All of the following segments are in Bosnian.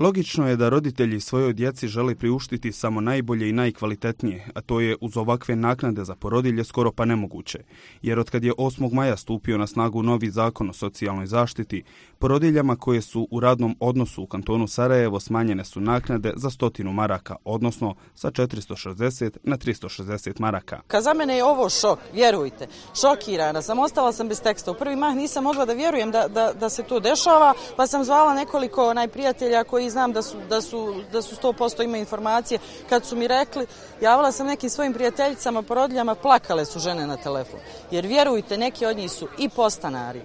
Logično je da roditelji svojoj djeci žele priuštiti samo najbolje i najkvalitetnije, a to je uz ovakve naknade za porodilje skoro pa nemoguće. Jer od kad je 8. maja stupio na snagu novi zakon o socijalnoj zaštiti, porodiljama koje su u radnom odnosu u kantonu Sarajevo smanjene su naknade za stotinu maraka, odnosno sa 460 na 360 maraka. Ka za mene je ovo šok, vjerujte. Šokirana sam, ostala sam bez teksta. U prvi mah nisam mogla da vjerujem da, da, da se to dešava, pa sam zvala nekoliko najprijatelja koji znam da su, da su, da su 100% ima informacije. Kad su mi rekli, javila sam nekim svojim prijateljicama, porodiljama, plakale su žene na telefon. Jer vjerujte, neki od njih su i postanari,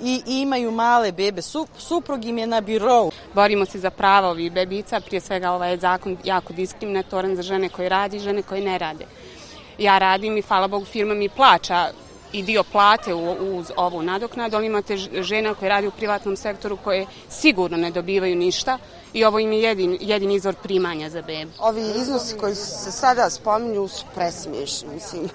i imaju male bebe. Su, suprug im je na birovu. Borimo se za prava ovih bebica, prije svega ovaj zakon jako diskriminatoran za žene koje radi i žene koje ne rade. Ja radim i hvala Bogu firma mi plaća i dio plate uz ovu nadoknadu, ali imate žena koje radi u privatnom sektoru koje sigurno ne dobivaju ništa i ovo im je jedin, jedin izvor primanja za bebu. Ovi iznosi koji se sada spominju su presmiješni, mislim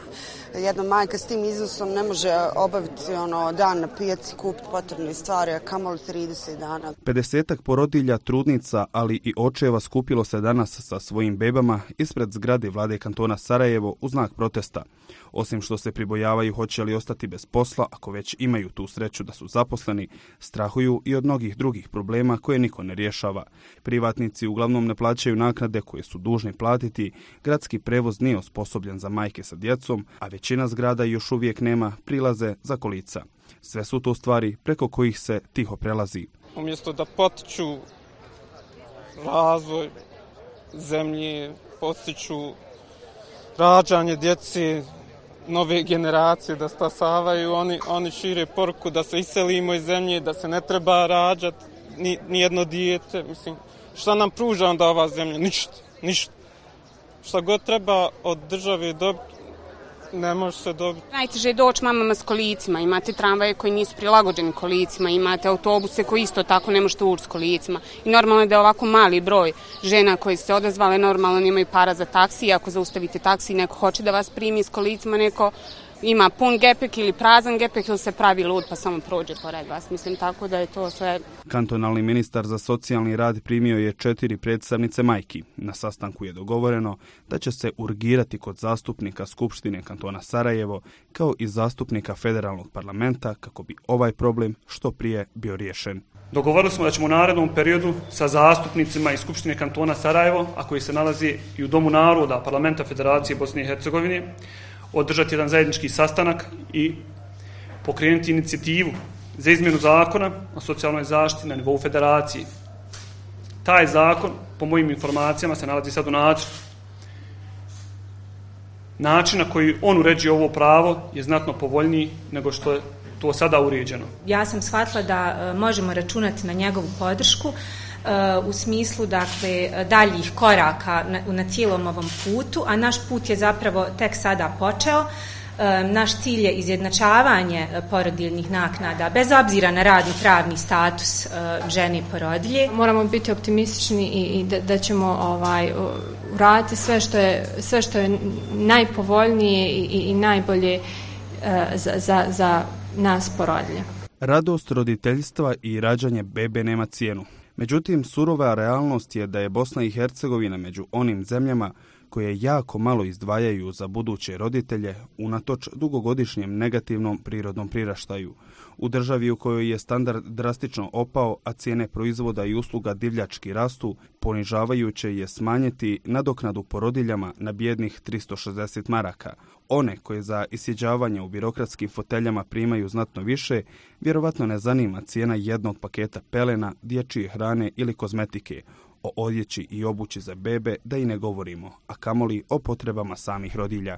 jedna majka s tim iznosom ne može obaviti ono dan na pijaci, kupiti potrebne stvari, a kamoli 30 dana. 50 porodilja, trudnica, ali i očeva skupilo se danas sa svojim bebama ispred zgrade vlade kantona Sarajevo u znak protesta. Osim što se pribojavaju hoće li ostati bez posla, ako već imaju tu sreću da su zaposleni, strahuju i od mnogih drugih problema koje niko ne rješava. Privatnici uglavnom ne plaćaju naknade koje su dužni platiti, gradski prevoz nije osposobljen za majke sa djecom, a većina zgrada još uvijek nema prilaze za kolica. Sve su to stvari preko kojih se tiho prelazi. Umjesto da potiču razvoj zemlje, potiču rađanje djeci, nove generacije da stasavaju, oni, oni šire poruku da se iselimo iz zemlje, da se ne treba rađati ni, ni jedno dijete. Mislim, šta nam pruža onda ova zemlja? Ništa, ništa. Šta god treba od države dobiti, ne može se dobiti. Najteže je doći mamama s kolicima. Imate tramvaje koji nisu prilagođeni kolicima, imate autobuse koji isto tako ne možete ući s kolicima. I normalno je da je ovako mali broj žena koji se odazvale, normalno nemaju para za taksi. Ako zaustavite taksi, neko hoće da vas primi s kolicima, neko ima pun gepek ili prazan gepek ili se pravi lud pa samo prođe pored vas. Mislim tako da je to sve... Kantonalni ministar za socijalni rad primio je četiri predstavnice majki. Na sastanku je dogovoreno da će se urgirati kod zastupnika Skupštine kantona Sarajevo kao i zastupnika federalnog parlamenta kako bi ovaj problem što prije bio riješen. Dogovorili smo da ćemo u narednom periodu sa zastupnicima iz Skupštine kantona Sarajevo, a koji se nalazi i u Domu naroda Parlamenta Federacije Bosne i Hercegovine, održati jedan zajednički sastanak i pokrenuti inicijativu za izmjenu zakona o socijalnoj zaštiti na nivou federacije. Taj zakon, po mojim informacijama, se nalazi sad u nacrtu. Način na koji on uređuje ovo pravo je znatno povoljniji nego što je to sada uređeno. Ja sam shvatila da e, možemo računati na njegovu podršku u smislu dakle daljih koraka na, na cijelom ovom putu, a naš put je zapravo tek sada počeo. Naš cilj je izjednačavanje porodiljnih naknada, bez obzira na radni pravni status žene porodilje. Moramo biti optimistični i, i da, da ćemo ovaj, uraditi sve što je, sve što je najpovoljnije i, i, i najbolje za, za, za nas porodilje. Radost roditeljstva i rađanje bebe nema cijenu. Međutim, surova realnost je da je Bosna i Hercegovina među onim zemljama koje jako malo izdvajaju za buduće roditelje unatoč dugogodišnjem negativnom prirodnom priraštaju. U državi u kojoj je standard drastično opao, a cijene proizvoda i usluga divljački rastu, ponižavajuće je smanjiti nadoknadu porodiljama na bjednih 360 maraka. One koje za isjeđavanje u birokratskim foteljama primaju znatno više, vjerovatno ne zanima cijena jednog paketa pelena, dječije hrane ili kozmetike, o odjeći i obući za bebe da i ne govorimo, a kamoli o potrebama samih rodilja.